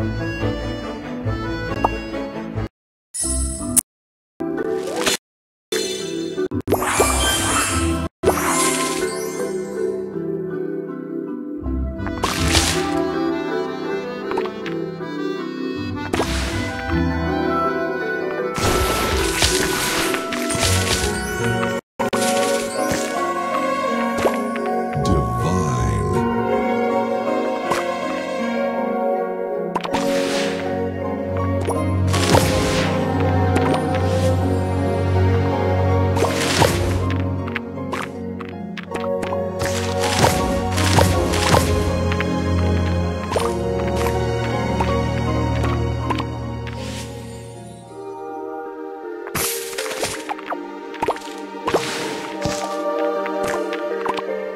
Divine.